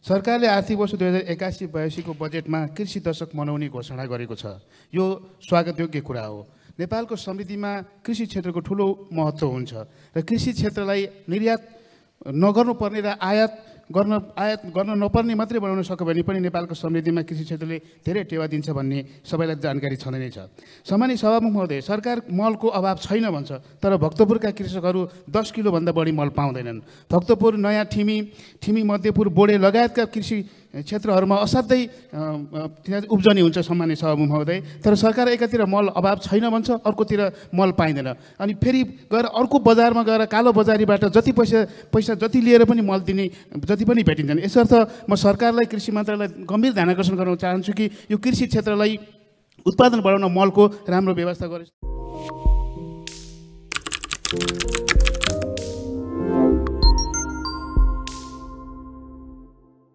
सरकारले आर्थिक वर्ष दुई हजार एकासी बयासीको बजेटमा कृषि दशक मनाउने घोषणा गरेको छ। यो स्वागतयोग्य कुरा हो। नेपालको समृद्धिमा कृषि क्षेत्रको ठुलो महत्त्व हुन्छ र कृषि क्षेत्रलाई निर्यात नगर्नुपर्ने र आयात गर्न आयात गर्न नपर्ने मात्रै बनाउन सक्यो भने पनि नेपालको समृद्धिमा कृषि क्षेत्रले धेरै टेवा दिन्छ भन्ने सबैलाई जानकारी छँदै नै छ। सामान्य सभामुख महोदय सरकार मलको अभाव छैन भन्छ तर भक्तपुरका कृषकहरू दस किलोभन्दा बढी मल पाउँदैनन्। भक्तपुर नयाँ ठिमी ठिमी मध्यपुर बोडे लगायतका कृषि क्षेत्रहरूमा असाध्यै उब्जनी हुन्छ सामान्य सभामुख महोदय। तर सरकार एकातिर मल अभाव छैन भन्छ अर्कोतिर मल पाइँदैन। अनि फेरि गएर अर्को बजारमा गएर कालो बजारीबाट जति पैसा पैसा जति लिएर पनि मल दिने जति पनि भेटिन्छन् यसर्थ म सरकारलाई कृषि मन्त्रालयलाई गम्भीर ध्यान आकर्षण गर्न चाहन्छु कि यो कृषि क्षेत्रलाई उत्पादन बढाउन मलको राम्रो व्यवस्था गरोस्